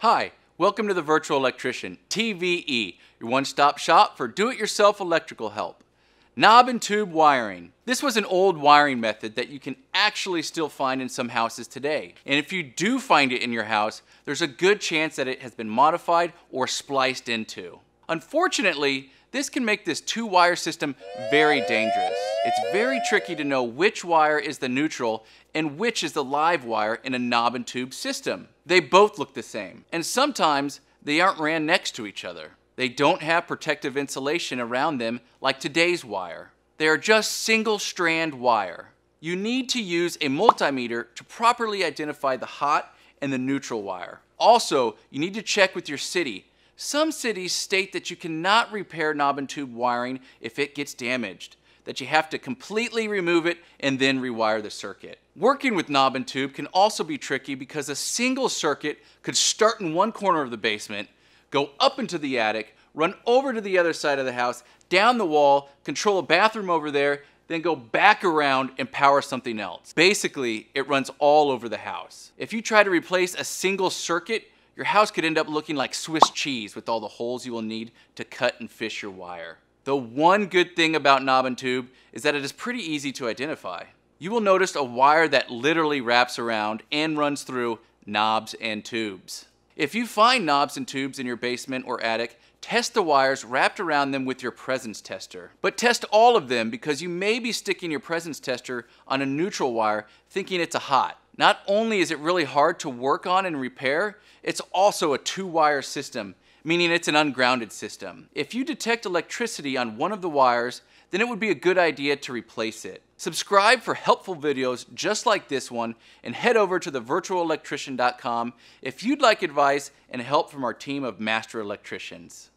Hi, welcome to the Virtual Electrician, TVE, your one-stop shop for do-it-yourself electrical help. Knob and tube wiring. This was an old wiring method that you can actually still find in some houses today. And if you do find it in your house, there's a good chance that it has been modified or spliced into. Unfortunately, this can make this two-wire system very dangerous. It's very tricky to know which wire is the neutral and which is the live wire in a knob and tube system. They both look the same, and sometimes they aren't ran next to each other. They don't have protective insulation around them like today's wire. They are just single strand wire. You need to use a multimeter to properly identify the hot and the neutral wire. Also, you need to check with your city some cities state that you cannot repair knob and tube wiring if it gets damaged, that you have to completely remove it and then rewire the circuit. Working with knob and tube can also be tricky because a single circuit could start in one corner of the basement, go up into the attic, run over to the other side of the house, down the wall, control a bathroom over there, then go back around and power something else. Basically, it runs all over the house. If you try to replace a single circuit, your house could end up looking like Swiss cheese with all the holes you will need to cut and fish your wire. The one good thing about knob and tube is that it is pretty easy to identify. You will notice a wire that literally wraps around and runs through knobs and tubes. If you find knobs and tubes in your basement or attic, test the wires wrapped around them with your presence tester. But test all of them because you may be sticking your presence tester on a neutral wire thinking it's a hot. Not only is it really hard to work on and repair, it's also a two-wire system, meaning it's an ungrounded system. If you detect electricity on one of the wires, then it would be a good idea to replace it. Subscribe for helpful videos just like this one and head over to thevirtualelectrician.com if you'd like advice and help from our team of master electricians.